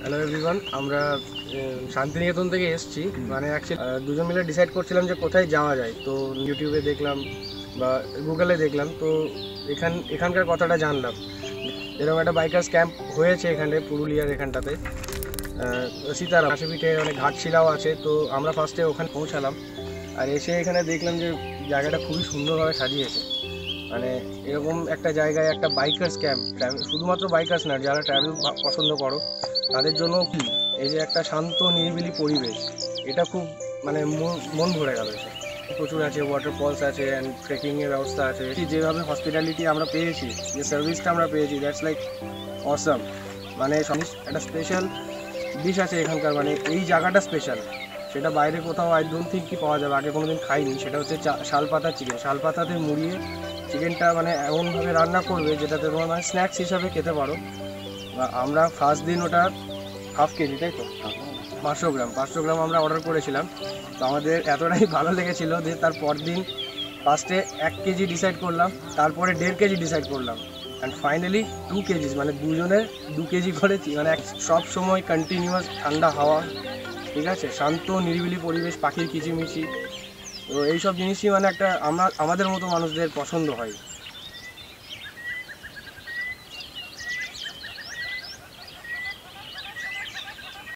Hello everyone আমরা শান্তিনিকেতন থেকে এসেছি। মানে দুজন মিলে ডিসাইড করছিলাম যে কোথায় যাওয়া যায়। তো ইউটিউবে দেখলাম বা গুগলে দেখলাম, তো এখান, এখানকার কথাটা জানলাম। এরকম একটা বাইকার্স ক্যাম্প হয়েছে এখানে, পুরুলিয়ার এখানটাতে। সীতারাম আশেপিঠে অনেক ঘাটশিলাও আছে, তো আমরা ফার্স্টে ওখানে পৌঁছালাম। আর এসে এখানে দেখলাম যে জায়গাটা খুবই সুন্দরভাবে সাজিয়েছে। মানে এরকম একটা জায়গায় একটা বাইকার্স ক্যাম্প শুধুমাত্র বাইকার্স না, যারা ট্রাভেল পছন্দ করো, তাদের জন্য কি এই যে একটা শান্ত, নিরিবিলি পরিবেশ, এটা খুব মানে মন- ভরে গেল প্রচুর আছে ওয়াটারফলস আছে অ্যান্ড ট্রেকিংয়ের ব্যবস্থা আছে। যেভাবে হসপিটালিটি আমরা পেয়েছি, যে সার্ভিসটা আমরা পেয়েছি দ্যাটস লাইক অসাম মানে একটা স্পেশাল ডিশ আছে এখানকার মানে এই জায়গাটা স্পেশাল সেটা বাইরে কোথাও আই ডোন্ট থিঙ্ক কি পাওয়া যাবে, আগে কোনো দিন খাইনি, সেটা হচ্ছে চা- শালপাতার চিকেন শালপাতাতে মুড়িয়ে চিকেনটা মানে এমনভাবে রান্না করবে যেটাতে তোমার মানে স্ন্যাক্স হিসাবে খেতে পারো। আমরা ফার্স্ট দিন ওটা হাফ কেজি, তাই তো? পাঁচশো গ্রাম। পাঁচশো গ্রাম আমরা অর্ডার করেছিলাম। তো আমাদের এতটাই ভালো লেগেছিলো যে তার পর দিন ফার্স্টে এক কেজি ডিসাইড করলাম, তারপরে দেড় কেজি ডিসাইড করলাম। অ্যান্ড ফাইনালি টু কেজিস মানে দুজনের দু কেজি করে মানে এক- সব সময় কন্টিনিউয়াস ঠান্ডা হাওয়া, ঠিক আছে? শান্ত, নিরিবিলি পরিবেশ, পাখির কিচিমিচি তো এইসব জিনিসই মানে একটা আমরা আমাদের মতো মানুষদের পছন্দ হয়।